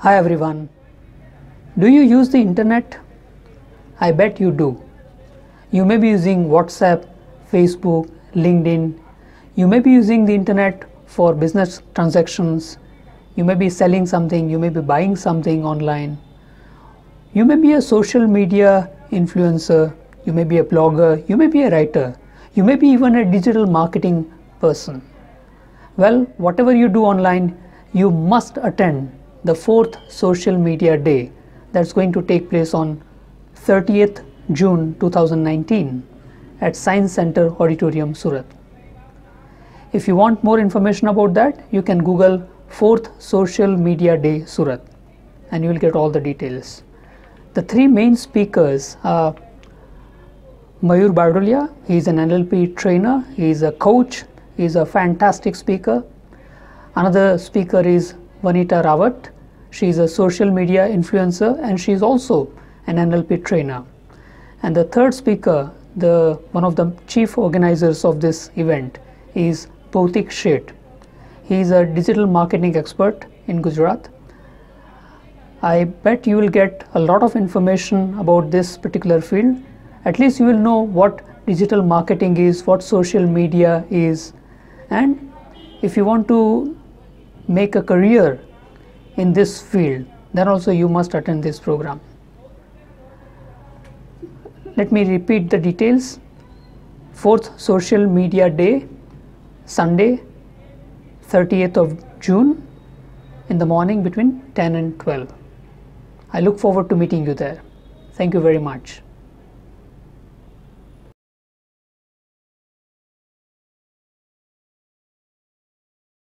Hi everyone. Do you use the internet? I bet you do. You may be using WhatsApp, Facebook, LinkedIn. You may be using the internet for business transactions. You may be selling something, you may be buying something online. You may be a social media influencer, you may be a blogger, you may be a writer, you may be even a digital marketing person. Well, whatever you do online, you must attend the fourth social media day that's going to take place on 30th June 2019 at Science Center Auditorium, Surat. If you want more information about that, you can Google 4th Social Media Day Surat and you will get all the details. The three main speakers are Mayur Bardolia, he is an NLP trainer, he is a coach, he is a fantastic speaker. Another speaker is Vanita Rawat, she is a social media influencer and she is also an NLP trainer. And the third speaker, the one of the chief organizers of this event is Bhautik Sheth. He is a digital marketing expert in Gujarat. I bet you will get a lot of information about this particular field. At least you will know what digital marketing is, what social media is, and if you want to make a career in this field, then also you must attend this program. Let me repeat the details. Fourth Social Media Day, Sunday, 30th of June in the morning between 10 and 12. I look forward to meeting you there. Thank you very much.